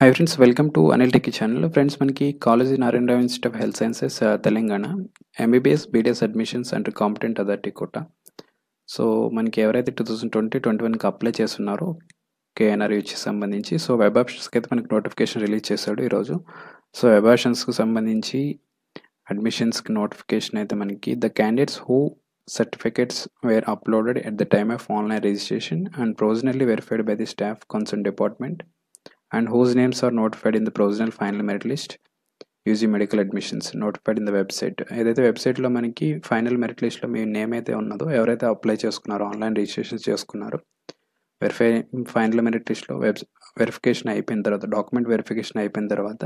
Hi friends welcome to Anil techie channel friends మనకి college Narayanarao institute of health sciences Telangana. MBBS BDS admissions and competent authority quota. So మనకి ఎవరైతే two thousand twenty twenty వన్కి apply చేస్తున్నారో కేఎన్ఆర్యూకి సంబంధించి so web ఆప్షన్స్కి అయితే మనకి notification release చేశాడు ఈరోజు. సో వెబ్ ఆప్షన్స్కి సంబంధించి అడ్మిషన్స్కి నోటిఫికేషన్ అయితే మనకి the candidates who certificates were uploaded at the time of online registration and provisionally verified by the staff concerned department. And whose names are notified in the provisional final merit list UG medical admissions. Notified in the website. ఏదైతే వెబ్సైట్లో మనకి final merit లిస్ట్లో మీ name అయితే ఉన్నదో ఎవరైతే apply చేసుకున్నారో online registration చేసుకున్నారో verify final merit లిస్ట్లో వెబ్ వెరిఫికేషన్ అయిపోయిన తర్వాత డాక్యుమెంట్ వెరిఫికేషన్ అయిపోయిన తర్వాత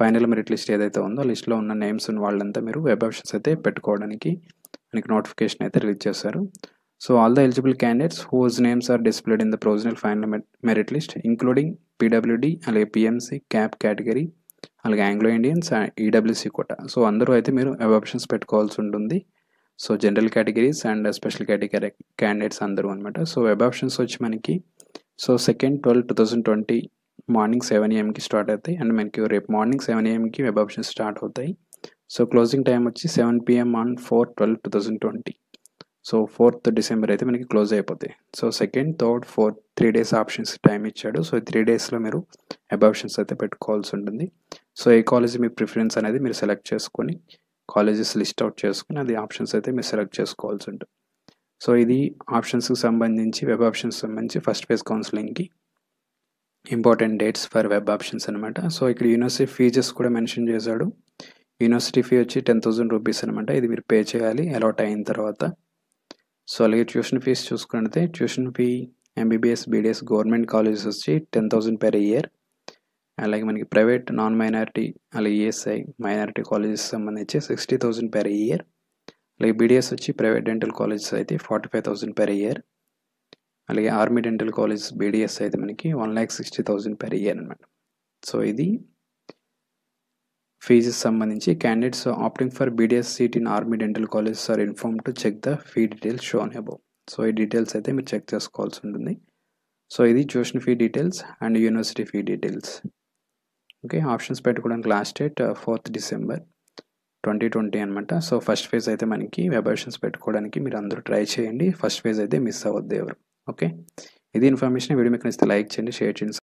ఫైనల్ మెరిట్ లిస్ట్ ఏదైతే ఉందో లిస్ట్లో ఉన్న నేమ్స్ ఉన్న వాళ్ళంతా మీరు వెబ్ ఆప్షన్స్ అయితే పెట్టుకోవడానికి మనకి నోటిఫికేషన్ అయితే రిలీజ్ చేశారు. So all the eligible candidates whose names are displayed in the provisional final merit list including PWD అలాగే పిఎంసి క్యాప్ కేటగిరీ అలాగే Anglo Indians EWC quota so అందరూ అయితే మీరు ఆప్షన్స్ పెట్టుకోవాల్సి ఉంటుంది. So general categories and special category candidates అందరూ అనమాట so web options వచ్చి మనకి so second twelve two thousand twenty morning seven ఏఎంకి start అవుతాయి. అండ్ మనకి రేపు మార్నింగ్ సెవెన్ ఏఎంకి వెబ్ ఆప్షన్స్ స్టార్ట్ అవుతాయి. సో క్లోజింగ్ టైం వచ్చి seven PM on four twelve two thousand twenty so fourth December అయితే మనకి క్లోజ్ అయిపోతాయి so second third fourth three days options time ఇచ్చాడు. సో త్రీ డేస్లో మీరు వెబ్ అయితే పెట్టుకోవాల్సి ఉంటుంది. సో ఏ కాలేజీ మీ ప్రిఫరెన్స్ అనేది మీరు సెలెక్ట్ చేసుకొని కాలేజెస్ లిస్ట్ అవుట్ చేసుకుని అది ఆప్షన్స్ అయితే మీరు సెలెక్ట్ చేసుకోవాల్సి ఉంటుంది. సో ఇది ఆప్షన్స్కి సంబంధించి వెబ్ ఆప్షన్స్ సంబంధించి first phase కౌన్సిలింగ్కి important dates for web options అనమాట సో ఇక్కడ యూనివర్సిటీ ఫీజెస్ కూడా మెన్షన్ చేశాడు. యూనివర్సిటీ ఫీ వచ్చి టెన్ థౌసండ్ రూపీస్ అనమాట ఇది మీరు పే చేయాలి అలాట్ అయిన తర్వాత. సో అలాగే ట్యూషన్ ఫీజు చూసుకుంటే tuition fee MBBS BDS government colleges వచ్చి టెన్ థౌసండ్ పెర్ ఇయర్. అలాగే మనకి ప్రైవేట్ నాన్ మైనారిటీ అలాగే ఈఎస్ఐ మైనారిటీ కాలేజెస్ సంబంధించి సిక్స్టీ థౌసండ్ పెర్ ఇయర్. అలాగే బీడిఎస్ వచ్చి ప్రైవేట్ డెంటల్ కాలేజెస్ అయితే forty five thousand per year. అలాగే ఆర్మీ డెంటల్ కాలేజ్ బీడిఎస్ అయితే మనకి one lakh sixty thousand per year అనమాట సో ఇది ఫీజెస్ సంబంధించి candidates opting for BDS seat in army dental colleges are inform to check the fee details shown above so ఈ details అయితే మీరు check చేసుకోవాల్సి ఉంటుంది. సో ఇది tuition fee details and university fee details okay options పెట్టుకోవడానికి last date fourth December twenty twenty అనమాట so first phase అయితే మనకి వెబ్ ఆప్షన్స్ పెట్టుకోవడానికి మీరు అందరూ ట్రై చేయండి. ఫస్ట్ ఫేజ్ అయితే మిస్ అవ్వద్దు ఎవరు. ఓకే ఇది ఇన్ఫర్మేషన్ వీడియో మీకు నచ్చితే లైక్ చేయండి షేర్ చేయండి